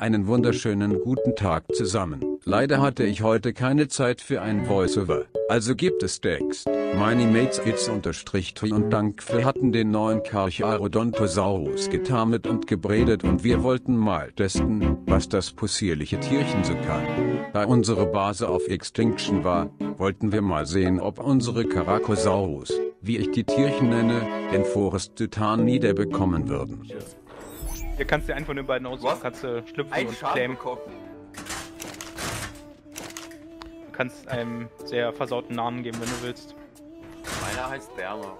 Einen wunderschönen guten Tag zusammen. Leider hatte ich heute keine Zeit für ein Voiceover, also gibt es Text. Meine Mates It's unterstrich und Dankfel hatten den neuen Carcharodontosaurus getarnet und gebredet und wir wollten mal testen, was das possierliche Tierchen so kann. Da unsere Base auf Extinction war, wollten wir mal sehen ob unsere Caracosaurus, wie ich die Tierchen nenne, den Forest Titan niederbekommen würden. Hier kannst du einen von den beiden aussuchen, kannst du schlüpfen Ein und Schaden claimen. bekommen. Du kannst einem sehr versauten Namen geben, wenn du willst. Meiner heißt Berner.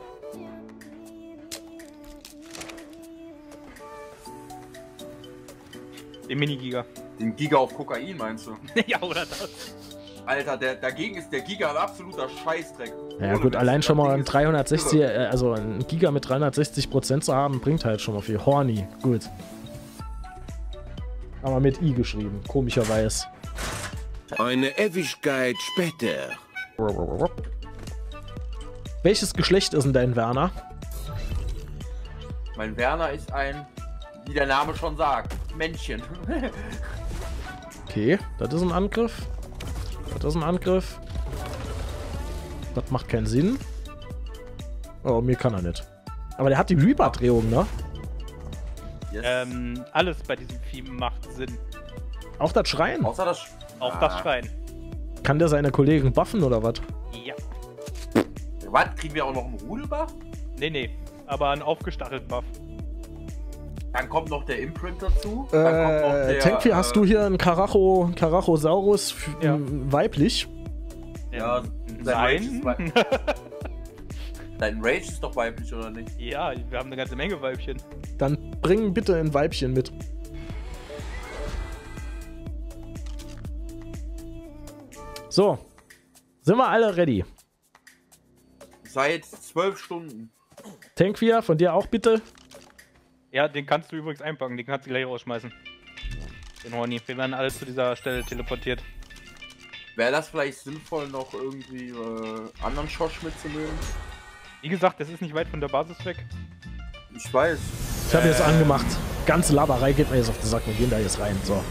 Den Mini-Giga. Den Giga auf Kokain meinst du? ja, oder das? Alter, der, dagegen ist der Giga ein absoluter Scheißdreck. Ja Ohne gut, Witz. allein schon mal ein ist 360, irre. äh, also ein Giga mit 360% zu haben, bringt halt schon mal viel. Horny, gut. Aber mit I geschrieben, komischerweise. Eine Ewigkeit später. Welches Geschlecht ist denn dein Werner? Mein Werner ist ein, wie der Name schon sagt, Männchen. Okay, das ist ein Angriff. Das ist ein Angriff. Das macht keinen Sinn. Oh, mir kann er nicht. Aber der hat die Reaper-Drehung, ne? Yes. Ähm, alles bei diesem Vieh macht Sinn. Auch das Schreien. Außer das. Auch Ah. das Schreien. Kann der seine Kollegen buffen oder was? Ja. Was? Kriegen wir auch noch einen Rudelbach? Nee, nee. Aber einen aufgestachelten Buff. Dann kommt noch der Imprint dazu. Dann kommt noch Äh, der, Tankfi, hast du äh, hier einen Karacho, Karachosaurus Ja. weiblich? Ja, dein Rage ist Nein. wei- Dein Rage ist doch weiblich, oder nicht? ja, wir haben eine ganze Menge Weibchen. Dann bring bitte ein Weibchen mit. So. Sind wir alle ready? Seit zwölf Stunden. Tankfia, von dir auch bitte. Ja, den kannst du übrigens einpacken, den kannst du gleich rausschmeißen. Den Horny. Wir werden alle zu dieser Stelle teleportiert. Wäre das vielleicht sinnvoll, noch irgendwie äh, anderen Schosch mitzunehmen? Wie gesagt, das ist nicht weit von der Basis weg. Ich weiß. Ich habe Äh. jetzt angemacht. Ganze Laberei geht mir jetzt auf den Sack. Wir gehen da jetzt rein. So.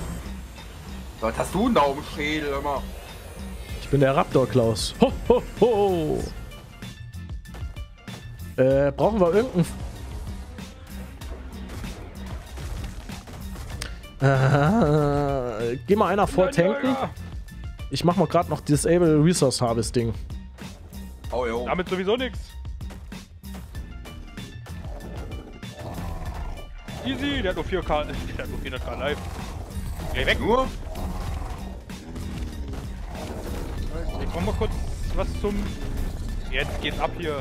Was hast du einen Daumenschädel immer? Ich bin der Raptor Klaus. Ho, ho, ho. Äh, brauchen wir irgendeinen. Äh, geh mal einer vor tanken. Ich mach mal gerade noch Disable Resource Harvesting. Oh jo. Damit sowieso nix. Easy, der hat nur 4K, der hat nur 400k live. Geh weg. Nur? Ich brauch mal kurz was zum... Jetzt geht's ab hier.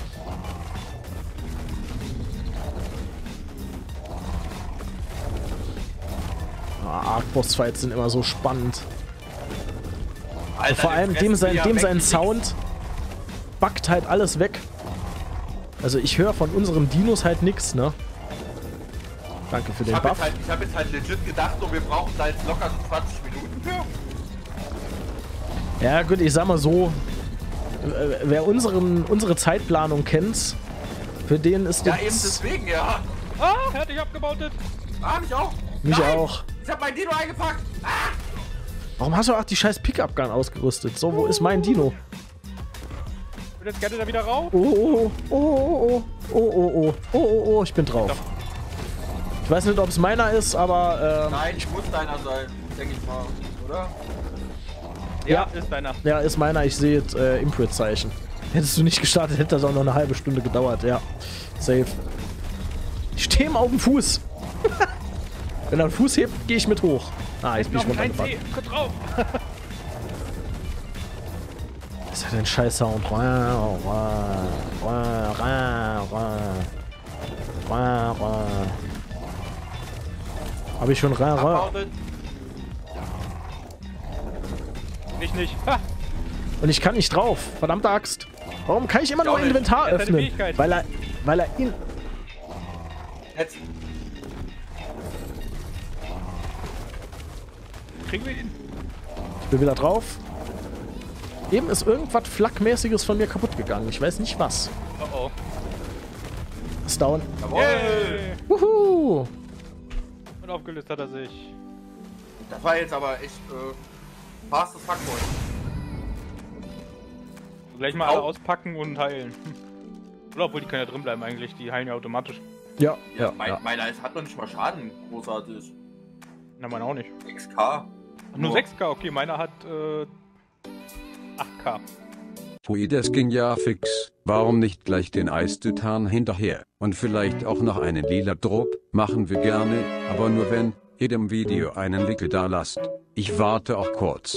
Arc-Boss-Fights sind immer so spannend. Alter, Vor allem dem sein, dem ja sein. Sound backt halt alles weg. Also ich höre von unseren Dinos halt nix, ne? Danke für Ich den habe Buff. halt, ich hab jetzt halt legit gedacht, so, wir brauchen da jetzt locker so 20 Minuten für. Ja gut, ich sag mal so, äh, wer unseren, unsere Zeitplanung kennt, für den ist Ja, das... eben deswegen, ja. Ah, er dich abgebautet. Ah, mich auch. Mich Nein, auch. Ich hab mein Dino eingepackt. Warum hast du auch die scheiß Pickup-Gun ausgerüstet? So, wo ist mein Dino? Und jetzt geht er da wieder rauf. Oh, oh, oh, oh, oh, oh, oh, oh, oh, oh, ich bin drauf. Ich weiß nicht, ob es meiner ist, aber ähm, Nein, ich muss deiner sein, denke ich mal. Oder? ja, Ist deiner. ja, ist meiner. Ich sehe jetzt äh, Imprint-Zeichen. Hättest du nicht gestartet, hätte das auch noch eine halbe Stunde gedauert. Ja, safe. Ich stehe immer auf dem Fuß. Wenn er den Fuß hebt, gehe ich mit hoch. Ah, jetzt bin ich runtergefallen. Drauf. Was ist ja denn scheiß Sound? Habe ich schon ra, ra. Nicht, nicht. Ha! Und ich kann nicht drauf. Verdammte Axt. Warum kann ich immer Ich nur. Inventar öffnen? Weil er, weil er in. Jetzt. Kriegen wir ihn? Ich bin wieder drauf. Eben ist irgendwas Flakmäßiges von mir kaputt gegangen. Ich weiß nicht was. Oh oh. Ist down. Jawohl. Yay! Wuhu! Und aufgelöst hat er sich. Das war jetzt aber echt äh, fastes Fuckboy. Gleich mal alle Au. auspacken und heilen. Oder obwohl die können ja drin bleiben eigentlich, die heilen ja automatisch. Ja, Ja, ja, mein, ja. meiner hat noch nicht mal Schaden, großartig. Na, meiner auch nicht. 6K. Nur Nur. 6k, okay, meiner hat äh, 8k. Pui, das ging ja fix. Warum nicht gleich den Eistitan hinterher? Und vielleicht auch noch einen lila Drop? Machen wir gerne, aber nur wenn ihr dem Video einen Like da lasst. Ich warte auch kurz.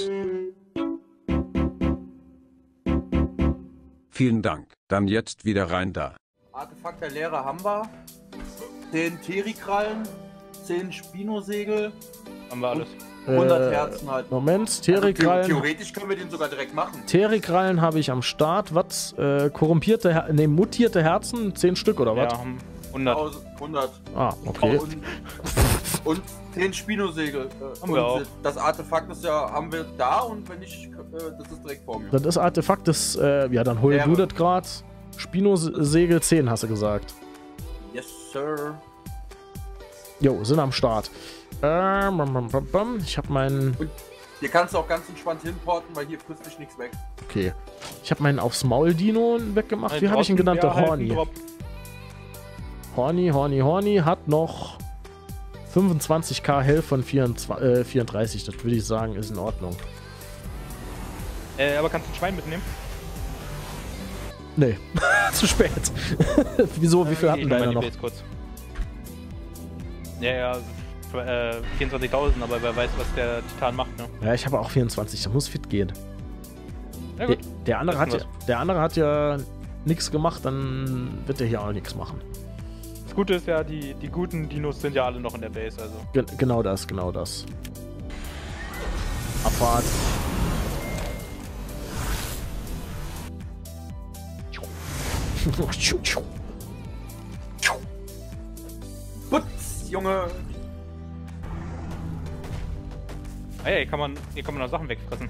Vielen Dank. Dann jetzt wieder rein da. Artefakt der Lehre haben wir. 10 Terikrallen, 10 Spinosegel, Haben wir alles. 100 Äh, Herzen halt. Moment, Also, Terikrallen. theoretisch können wir den sogar direkt machen. Terikrallen habe ich am Start. Was? Äh, korrumpierte, Her ne, mutierte Herzen? 10 Stück oder was? Ja, haben 100. 100. Ah, okay. Und, und 10 Spinosegel. Äh, Haben wir auch. Das Artefakt ist ja, haben wir da und wenn nicht, äh, das ist direkt vor mir. Das ist Artefakt des, äh, ja, dann hol du das grad. Spino-Segel 10, hast du gesagt. Yes, sir. Jo, sind am Start. Ähm, ich habe meinen. Hier kannst du auch ganz entspannt hinporten, weil hier frisst dich nichts weg. Okay. Ich habe meinen aufs Maul-Dino weggemacht. Wie Halt habe ich ihn genannt? Der ein Horny. Horny, Horny, Horny hat noch 25k Health von 24, äh, 34. Das würde ich sagen, ist in Ordnung. Äh, aber kannst du ein Schwein mitnehmen? Nee, zu spät. Wieso? Wie viel Äh, hatten mal noch? kurz. Ja, ja, äh, 24.000, aber wer weiß, was der Titan macht, ne? Ja, ich habe auch 24. Das muss fit gehen. Ja, Der, gut. der, andere hat ja, der andere hat ja nichts gemacht, dann wird er hier auch nichts machen. Das Gute ist ja, die, die guten Dinos sind ja alle noch in der Base, also. Ge genau das, genau das. Abfahrt. Putz, Junge. Ah ja, hier kann man, hier kann man noch Sachen wegfressen.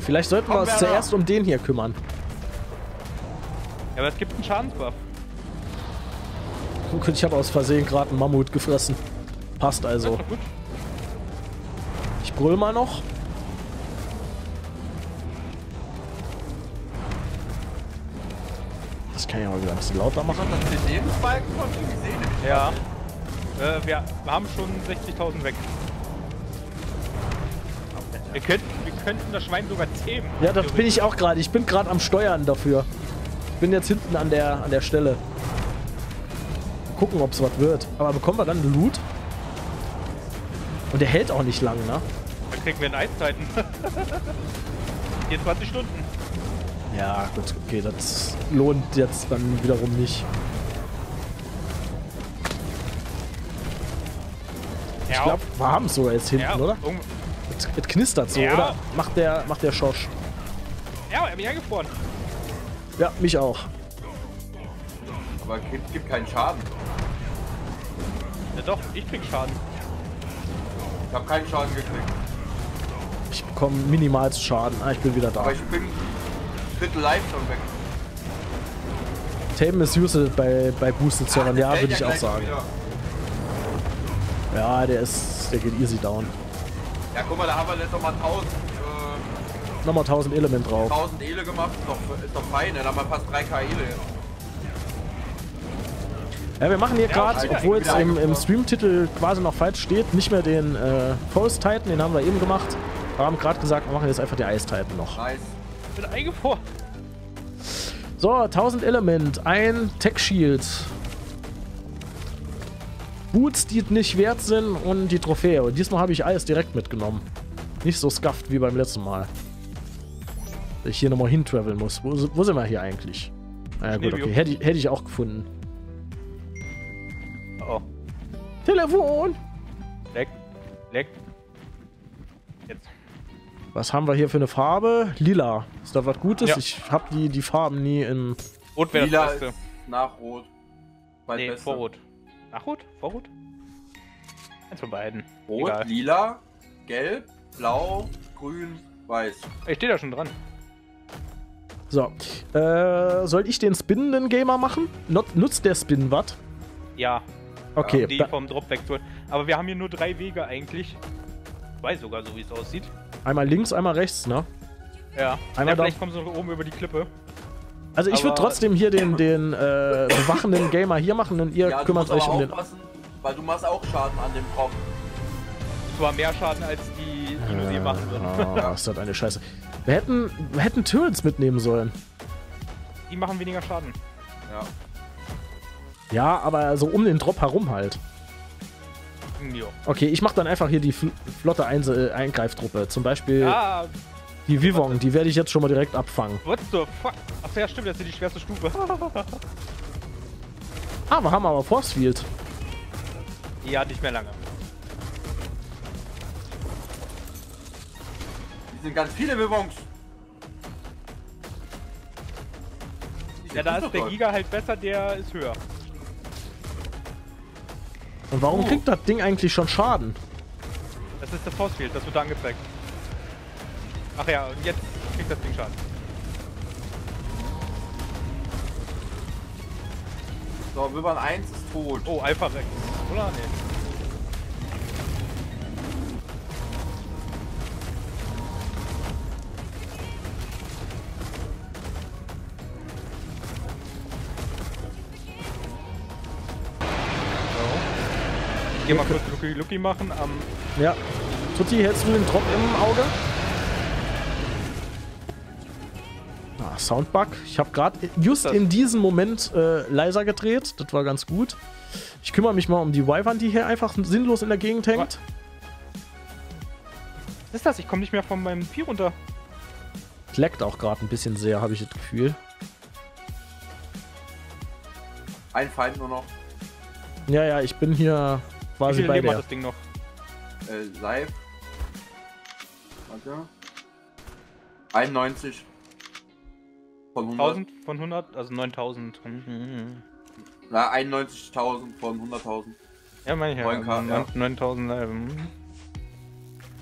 Vielleicht sollten wir Komm, uns Werner. zuerst um den hier kümmern. Ja, aber es gibt einen Schadensbuff. Guck, Ich habe aus Versehen gerade einen Mammut gefressen. Passt also. Ich brüll mal noch. Das kann ich aber wieder ein bisschen lauter machen. Das den Lebensbalken von ihm gesehen. Ja. Äh, wir, haben schon 60.000 weg. Wir könnten, wir könnten das Schwein sogar zähmen. Ja, das bin ich auch gerade. Ich bin gerade am Steuern dafür. Ich bin jetzt hinten an der, an der Stelle. Gucken, ob es was wird. Aber bekommen wir dann Loot? Und der hält auch nicht lang, ne? Dann kriegen wir einen Eiszeiten. 24 Stunden. Ja, gut, okay, das lohnt jetzt dann wiederum nicht. Ich glaube, wir haben es sogar jetzt hinten, ja, oder? Es, es knistert so, Ja. oder? Macht der, macht der Schosch. Ja, er hat mich eingefroren. Ja, mich auch. Aber gibt, gibt keinen Schaden. Ja, doch, ich krieg Schaden. Ich habe keinen Schaden gekriegt. Ich bekomme minimalst Schaden. Ah, ich bin wieder da. Aber ich bin Drittel Life schon weg. Tamen ist used bei, bei Boosted Servern, der ja, würde ich auch sagen. wieder. Ja, der ist, der geht easy down. Ja, guck mal, da haben wir letztes Mal 1000, äh, Nochmal 1000 Element drauf. 1000 Ele gemacht. Ist doch, ist doch fein, ne? da haben wir fast 3k Ele. Ja, wir machen hier Ja, gerade, obwohl es im, im. Stream-Titel quasi noch falsch steht, nicht mehr den äh, Forest Titan, den haben wir eben gemacht. Wir haben gerade gesagt, wir machen jetzt einfach die Ice Titan noch. Nice. Ich bin eingefroren. So, 1000 Element, ein Tech Shield. Boots, die nicht wert sind und die Trophäe. Und diesmal habe ich alles direkt mitgenommen. Nicht so scuffed wie beim letzten Mal. Dass ich hier nochmal hintraveln muss. Wo, wo sind wir hier eigentlich? Naja, gut, okay. Hätte ich, hätte ich auch gefunden. Oh, Telefon! leck, leck. Jetzt. Was haben wir hier für eine Farbe? Lila. Ist da was Gutes? Ja. Ich habe die, die Farben nie im. Rot wäre Lila das ist Beste. nach Rot. Bei Nee, vor Rot. Nach Rot? Vor Rot? Eins von beiden. Rot, Egal. lila, gelb, blau, grün, weiß. Ich stehe da schon dran. So. Äh, soll ich den spinnenden Gamer machen? Not, nutzt der Spin was? Ja. Okay, die da, vom Drop wegzuholen. Aber wir haben hier nur drei Wege eigentlich. Ich weiß sogar so, wie es aussieht. einmal links, einmal rechts, ne? Ja. Einmal ja da- vielleicht kommst du noch oben über die Klippe. Also ich würde trotzdem hier den, den äh, bewachenden Gamer hier machen und ihr Ja, kümmert euch um den... aufpassen, weil du machst auch Schaden an dem Drop. Zwar mehr Schaden als die Dinos hier machen würden. Ah, ist das eine Scheiße. Wir hätten, wir hätten Turrets mitnehmen sollen. Die machen weniger Schaden. Ja. Ja, aber so um den Drop herum halt. Jo. Okay, ich mach dann einfach hier die fl flotte Einse äh, Eingreiftruppe. Zum Beispiel Ah, die Vivong, die werde ich jetzt schon mal direkt abfangen. what the fuck? Achso, ja, stimmt, das ist die schwerste Stufe. Ah, wir haben aber Force Field. ja, nicht mehr lange. Die sind ganz viele Bewungs. Ja, da ist der Giga halt besser, der ist höher. Und warum kriegt das Ding eigentlich schon Schaden? Das ist der Force Field, das wird da angezeigt. Ach ja, und jetzt kriegt das Ding Schaden. So, Wibbern 1 ist tot. Oh, Alpha Rex. Oder? Nee. Ich geh mal kurz Lucky Lucky machen am. Ja. Tutti, hältst du den Drop im Auge? Soundbug. Ich habe gerade just in diesem Moment äh, leiser gedreht. Das war ganz gut. Ich kümmere mich mal um die Wyvern, die hier einfach sinnlos in der Gegend hängt. Was ist das? Ich komme nicht mehr von meinem Vieh runter. Leckt auch gerade ein bisschen sehr, habe ich das Gefühl. Ein Feind nur noch. Ja, ja, ich bin hier Wie quasi viele bei Leben hat der. das Ding noch? Äh, live. Warte. 91. Von 100. 1000 von 100? Also 9000. Mhm. Na, 91.000 von 100.000. Ja, meine ich ja. 9K, Also ja. 9000 Leben.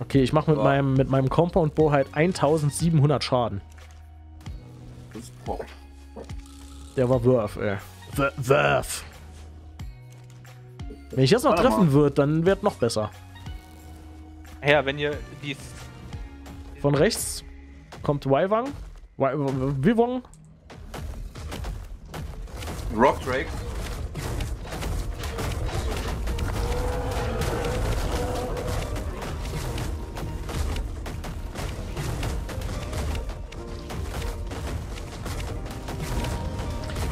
Okay, ich mache mit So. meinem, mit meinem Compound Bow halt 1700 Schaden. Das ist boah. Der war Wurf, ey. Wurf. Wenn ich jetzt noch Warte treffen mal. würde, dann wird noch besser. Ja, wenn ihr die Von rechts kommt Waiwang. Wivong. Rock Drake.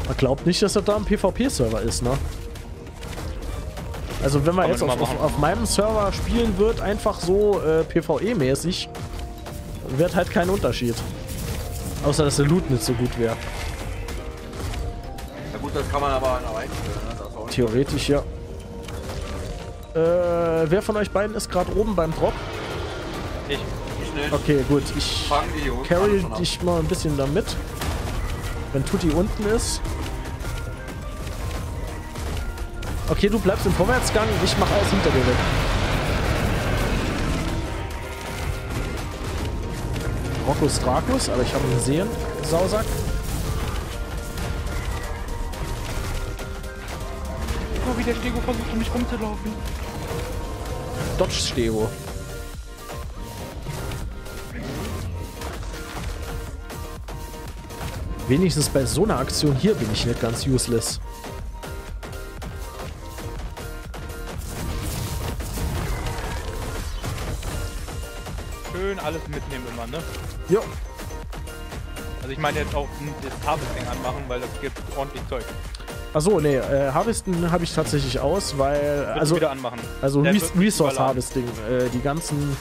Man glaubt nicht, dass das da ein PvP-Server ist, ne? Also wenn man Kann jetzt auf, auf, auf meinem Server spielen wird, einfach so äh, PvE-mäßig, wird halt kein Unterschied. Außer dass der Loot nicht so gut wäre. Ja gut, das kann man aber einstellen. Ne? Theoretisch, ja. Äh, wer von euch beiden ist gerade oben beim Drop? ich. ich nicht. Okay, gut. Ich carry dich mal ein bisschen damit. Wenn Tutti unten ist. Okay, du bleibst im Vorwärtsgang. Ich mache alles hinter dir weg. Rockus Drakus, aber ich habe ihn gesehen. Sausack. Oh, wie der Stego versucht, um mich rumzulaufen. Dodge Stego. Wenigstens bei so einer Aktion hier bin ich nicht ganz useless. Schön alles mitnehmen immer, ne? Jo. Also ich meine jetzt auch das Harvesting anmachen, weil das gibt ordentlich Zeug. Achso, nee, äh, Harvesten habe ich tatsächlich aus, weil. Wird Also, wieder anmachen. also nicht Resource. Harvesting. Äh, die ganzen.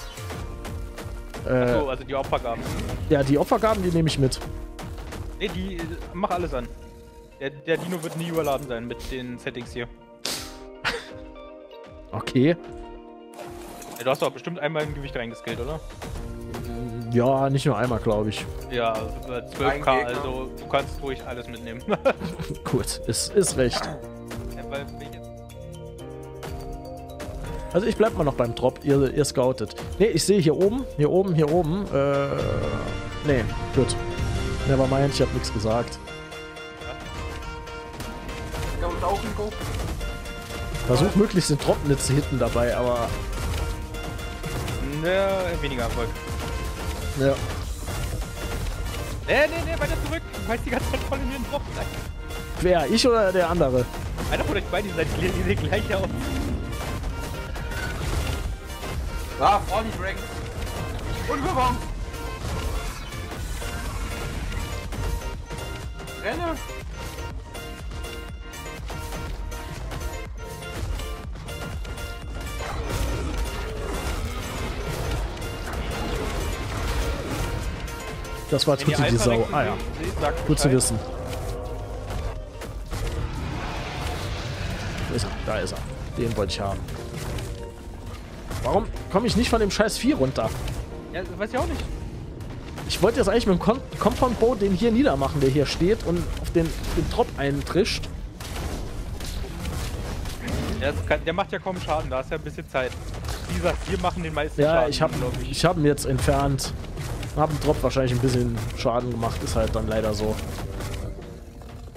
Äh, So, also die Opfergaben. Ja, die Opfergaben, die nehme ich mit. Ne, die äh, mach alles an. Der, der Dino wird nie überladen sein mit den Settings hier. Okay. Du hast doch bestimmt einmal ein Gewicht reingeskillt, oder? Ja, nicht nur einmal, glaube ich. Ja, äh, Ein 12k, Gegner. also du kannst ruhig alles mitnehmen. Gut, ist, ist recht. Ja, Also ich bleib mal noch beim Drop, ihr, ihr scoutet. Ne, ich sehe hier oben, hier oben, hier oben. Äh, nee, gut. Nevermind, ich habe nichts gesagt. Auch. Versuch möglichst den Drop nicht zu hitten dabei, aber Ne, weniger Erfolg. Ja. Ne, ne, ne, weiter zurück. Du weißt die ganze Zeit voll in den. Nein. Wer, ich oder der andere? Einer von euch beiden, die seid die sehen gleich aus. Ah, Froggy Dragon. Und gewonnen. Renne. Das war Tutti die Sau. Ah ja, gut zu wissen. Wo ist er? Da ist er. Den wollte ich haben. Warum komme ich nicht von dem scheiß Vieh runter? Ja, weiß ich auch nicht. Ich wollte jetzt eigentlich mit dem Con Compound Bow den hier niedermachen, der hier steht und auf den, den Drop eintrischt. Der, ist, kein- der macht ja kaum Schaden, da ist ja ein bisschen Zeit. Wie gesagt, wir machen den meisten Ja, Schaden. ich habe glaub ich. ich hab ihn jetzt entfernt. Hab dem Drop wahrscheinlich ein bisschen Schaden gemacht, ist halt dann leider so.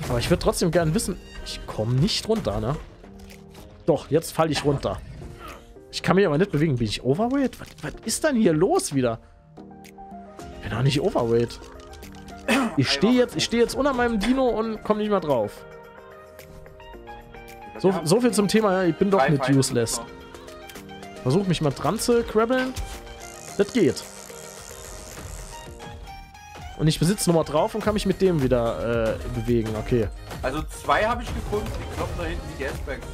Aber ich würde trotzdem gerne wissen, ich komme nicht runter, ne? Doch, jetzt falle ich runter. Ich kann mich aber nicht bewegen. Bin ich Overweight? Was, was ist denn hier los wieder? Ich bin doch nicht Overweight. Ich stehe jetzt, ich stehe jetzt unter meinem Dino und komme nicht mehr drauf. So, so viel zum Thema, ja, ich bin doch nicht useless. Versuch mich mal dran zu krabbeln. Das geht. Und ich besitze nochmal drauf und kann mich mit dem wieder äh, bewegen. Okay. Also zwei habe ich gefunden, die kloppen da hinten die Gasbags.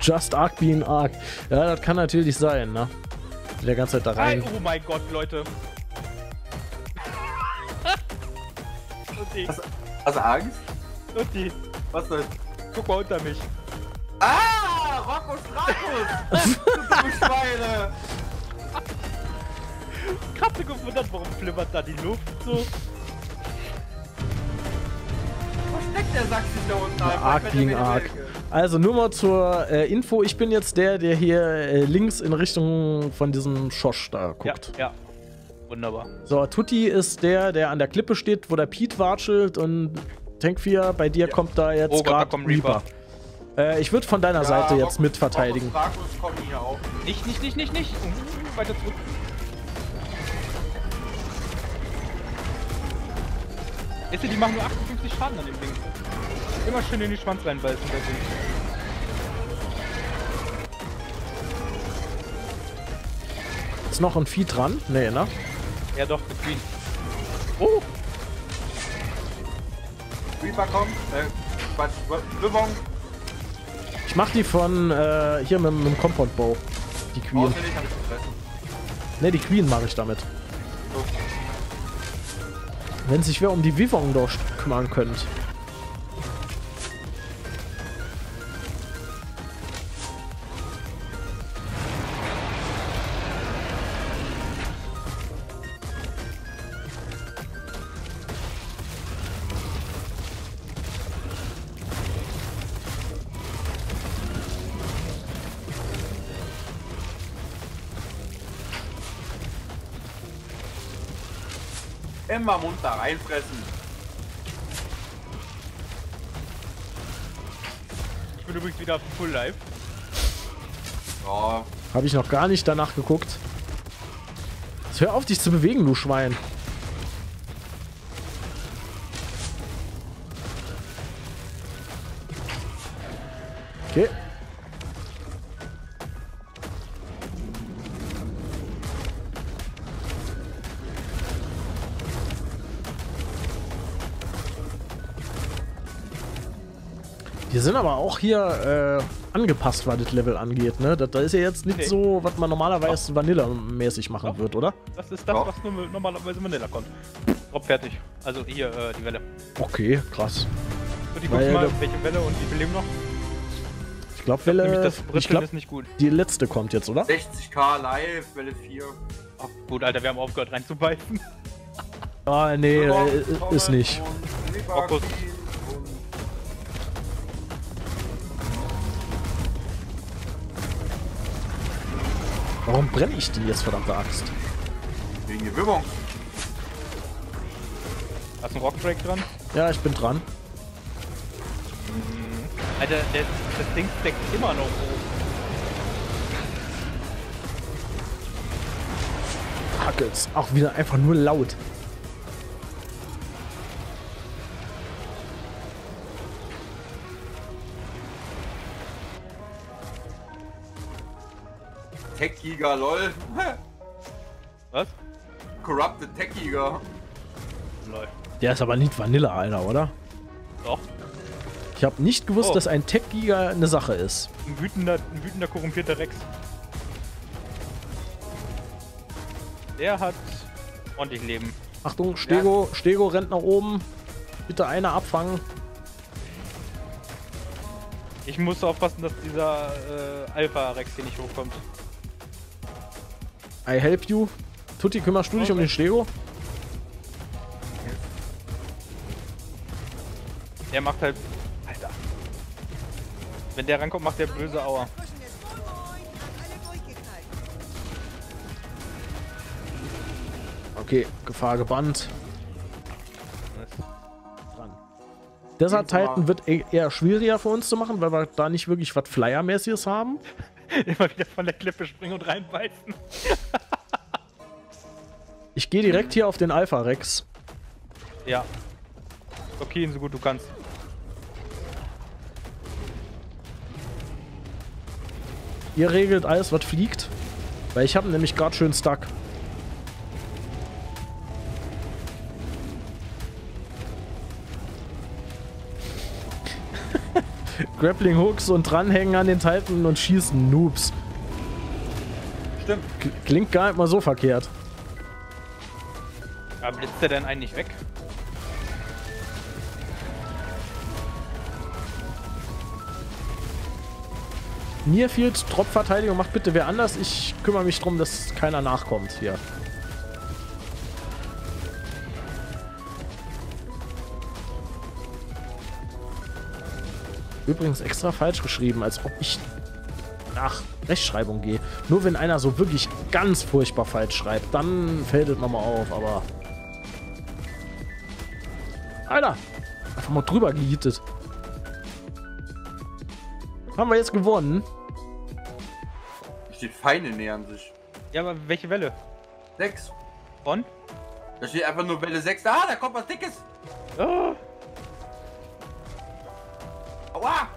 Just Arc being Arc. Ja, das kann natürlich sein, ne? Der ganze Zeit da Nein, rein. oh mein Gott, Leute. und die, Hast, hast du Angst? und die. Was denn? Guck mal unter mich. Ah, Rocco Stratus! du Schweine! Katze gewundert, warum flimmert da die Luft so? Wo steckt der Sack sich da unten? Alter? Arc Arc. welche? Also nur mal zur äh, Info. Ich bin jetzt der, der hier äh, links in Richtung von diesem Schosch da guckt. Ja, ja. Wunderbar. So, Tutti ist der, der an der Klippe steht, wo der Pete watschelt und Tank 4, bei dir kommt da jetzt Oh gerade Reaper. Reaper. Äh, ich würde von deiner Ja, Seite jetzt Rocco- mit verteidigen. Rocco Stratus kommt hier auch. Nicht, nicht, nicht, nicht, nicht. Uh, weiter zurück. Wisst ihr, die machen nur 58 Schaden an dem Ding. Immer schön in die Schwanz reinbeißen, der Ding. Ist noch ein Vieh dran? Nee, ne? Ja doch, mit Queen. Oh! Reaper kommt. Äh, Quatsch. Übung. Ich mach die von äh, hier mit, mit dem Compound Bow. Die Queen. Ne, die Queen mache ich damit. So. Wenn sich wer um die Vivong dort kümmern könnt. Immer munter reinfressen. Ich bin übrigens wieder full live. Ja, Habe ich noch gar nicht danach geguckt. Jetzt hör auf, dich zu bewegen, du Schwein. Die sind aber auch hier äh, angepasst, was das Level angeht, ne? Das, das ist ja jetzt nicht Nee. so, was man normalerweise Vanilla-mäßig machen Doch. wird, oder? Das ist das, Ja. was nur normalerweise Vanilla kommt. Drop fertig. Also hier, äh, die Welle. Okay, krass. So, die Weil guck mal, da- welche Welle und wie viel Leben noch. Ich glaube, Welle. das Ich Britteln glaube, ist nicht gut. die letzte kommt jetzt, oder? 60k live, Welle 4. Oh, gut, Alter, wir haben aufgehört reinzubeißen. Ah, nee, kommen ist nicht. und Warum brenne ich denn jetzt, verdammte Axt? Wegen der Übung. Hast du einen Rockdrake dran? Ja, ich bin dran. Alter, der Das Ding steckt immer noch hoch. Hackels. Auch wieder einfach nur laut. Tech-Giga, lol. Was? Corrupted Tech-Giga. Läuft. Der ist aber nicht Vanilla, Alter, oder? Doch. Ich habe nicht gewusst, Oh. dass ein Tech-Giga eine Sache ist. Ein wütender, ein wütender, korrumpierter Rex. Der hat ordentlich Leben. Achtung, Stego, Stego rennt nach oben. Bitte einer abfangen. Ich muss aufpassen, dass dieser äh, Alpha-Rex hier nicht hochkommt. I help you. Tutti, kümmerst du dich um den Stego? Der macht halt. Alter. Wenn der rankommt, macht der böse Aua. Okay, Gefahr gebannt. Desert Titan wird e- eher schwieriger für uns zu machen, weil wir da nicht wirklich was Flyer-mäßiges haben. Immer wieder von der Klippe springen und reinbeißen. Ich gehe direkt hier auf den Alpha Rex. Ja. Okay, ihn so gut du kannst. Ihr regelt alles, was fliegt. Weil ich habe nämlich gerade schön stuck. Grappling Hooks und dranhängen an den Titan und schießen Noobs. Stimmt. Klingt gar nicht mal so verkehrt. Aber blitzt der denn eigentlich weg? Nearfield, Drop-Verteidigung macht bitte wer anders. Ich kümmere mich darum, dass keiner nachkommt hier. Übrigens extra falsch geschrieben, als ob ich nach Rechtschreibung gehe. Nur wenn einer so wirklich ganz furchtbar falsch schreibt, dann fällt es nochmal auf, aber... Alter! Einfach mal drüber gehittet. Haben wir jetzt gewonnen? Steht Feinde nähern sich. Ja, aber welche Welle? Sechs. Von? Da steht einfach nur Welle 6. Ah, da kommt was Dickes. Oh, Aua!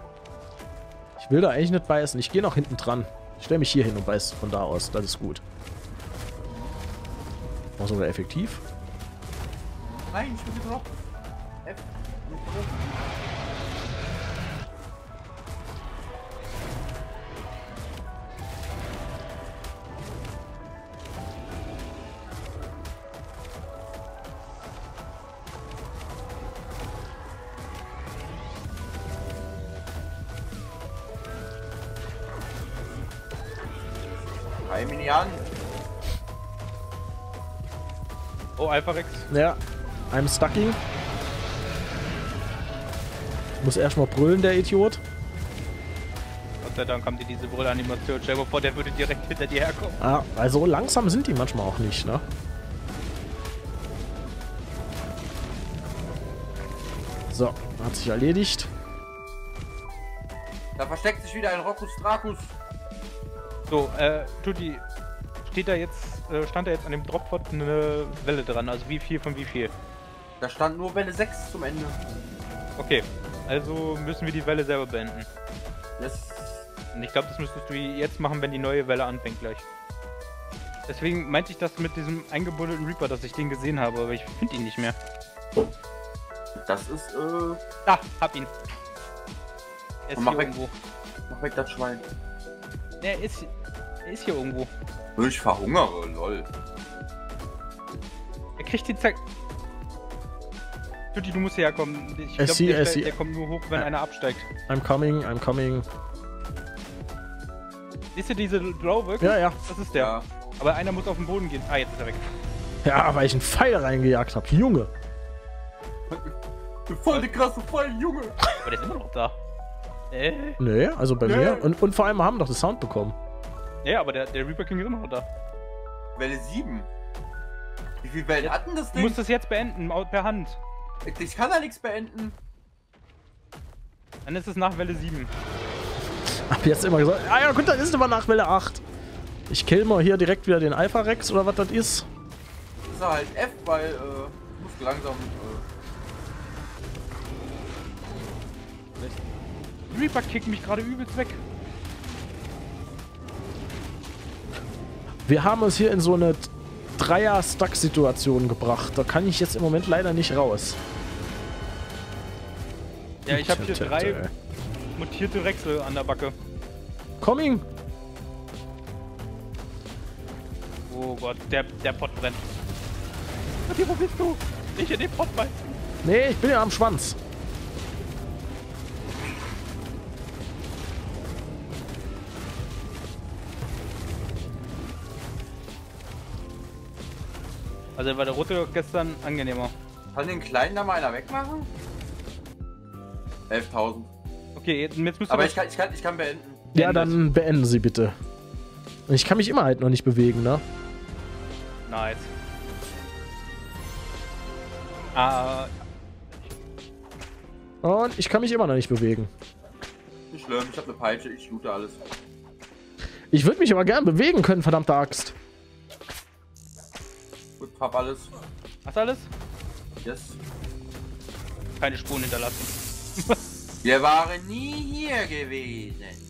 Ich will da eigentlich nicht beißen. Ich gehe noch hinten dran. Ich stelle mich hier hin und beiß von da aus. Das ist gut. War sogar effektiv. Nein, ich bin drauf. F. Drauf. Drei Minian. oh Alpha Rex. Ja, I'm stucking. Muss erstmal brüllen, der Idiot. Gott sei Dank haben die diese Brüllanimation. Stell dir vor, der würde direkt hinter dir herkommen. Ah, also langsam sind die manchmal auch nicht, ne? So, hat sich erledigt. Da versteckt sich wieder ein Rockus Dracus. So, äh, Tutti, steht da jetzt, äh, stand da jetzt an dem Dropbot eine Welle dran? Also wie viel von wie viel? Da stand nur Welle 6 zum Ende. Okay, also müssen wir die Welle selber beenden. Das Und ich glaube, das müsstest du jetzt machen, wenn die neue Welle anfängt gleich. Deswegen meinte ich das mit diesem eingebundenen Reaper, dass ich den gesehen habe, aber ich finde ihn nicht mehr. Das ist, äh. Da, hab ihn. Er ist Mach hier weg. irgendwo. Mach weg das Schwein. Er ist, er ist hier irgendwo. Ich verhungere, lol. Er kriegt den Zack. Tutti, du musst hierher kommen. Ich I glaube, I der, der kommt nur hoch, wenn Ja. einer absteigt. I'm coming, I'm coming. Siehst du diese Blauwolke? Ja, ja. Das ist der. Ja. Aber einer muss auf den Boden gehen. Ah, jetzt ist er weg. Ja, weil ich einen Pfeil reingejagt habe. Junge. Voll die krasse Fall, Junge. Aber der ist immer noch da. Äh? Nee, also bei Nee. mir. Und, und vor allem haben wir doch das Sound bekommen. Ja, aber der, der Reaper King ist immer noch da. Welle 7. Wie viel Wellen hatten das Du Ding? musst das jetzt beenden, per Hand. Ich kann da nichts beenden. Dann ist es nach Welle 7. Hab jetzt immer gesagt, ah ja, gut, dann ist immer nach Welle 8. Ich kill mal hier direkt wieder den Alpha Rex oder was das ist. Das ist halt F, weil äh, ich muss langsam. Äh, Reaper kickt mich gerade übelst weg. Wir haben uns hier in so eine Dreier-Stuck-Situation gebracht. Da kann ich jetzt im Moment leider nicht raus. Ja, ich habe hier drei mutierte Rechsel an der Backe. Coming! Oh Gott, der, der Pott brennt. Matthias, wo bist du? Ich in den Pott rein. Nee, ich bin ja am Schwanz. Also war der rote gestern angenehmer. kann den kleinen da mal einer wegmachen? 11.000. Okay, jetzt, müsst ihr Aber ich kann, ich, kann, ich kann beenden. Ja, dann beenden Sie bitte. Ich kann mich immer halt noch nicht bewegen, ne? Nice. Ah, Und ich kann mich immer noch nicht bewegen. Nicht schlimm, ich habe eine Peitsche, ich loote alles. Ich würde mich aber gern bewegen können, verdammte Axt. Hab alles. hast du alles? Yes. Keine Spuren hinterlassen. Wir waren nie hier gewesen.